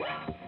Wow.